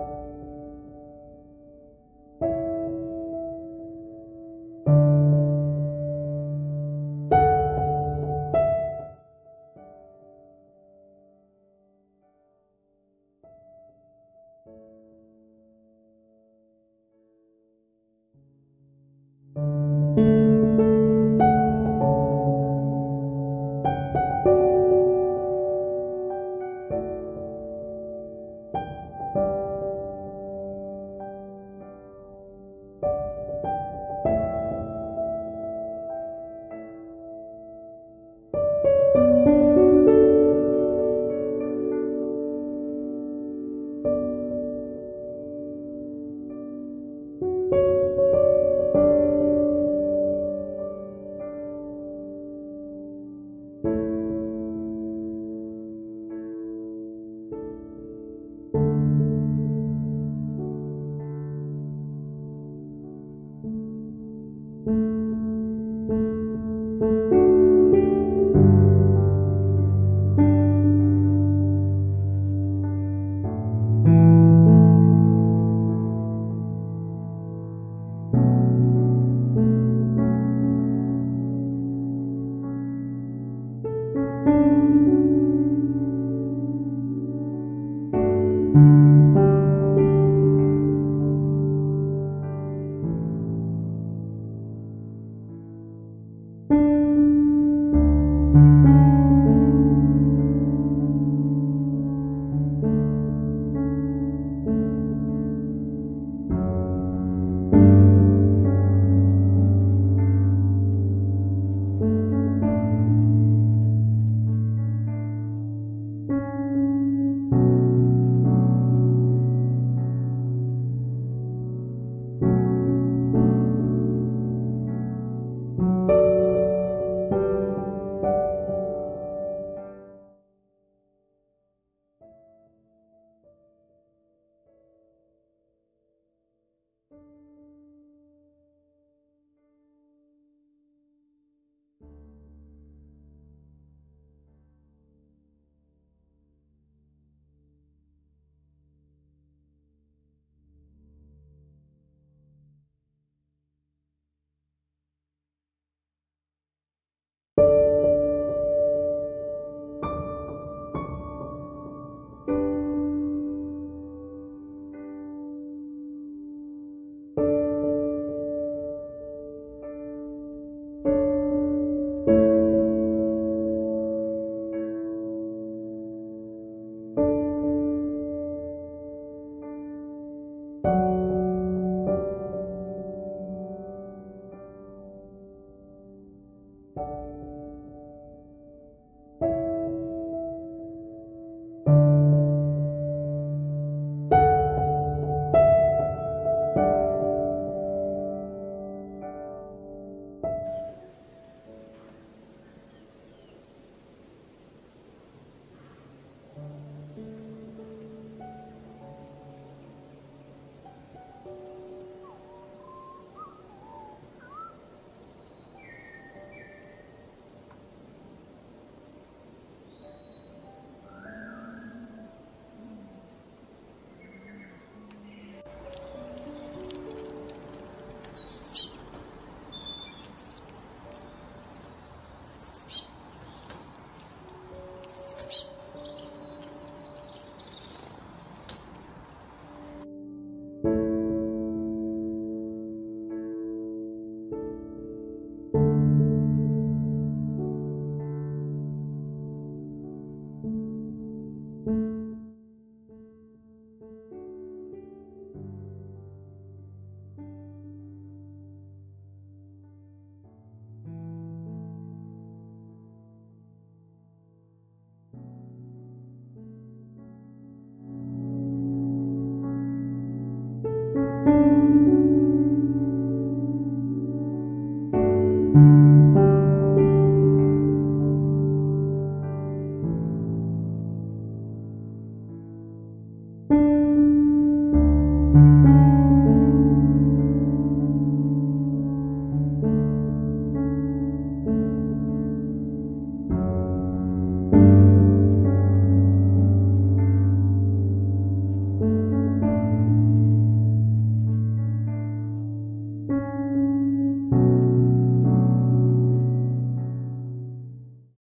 you.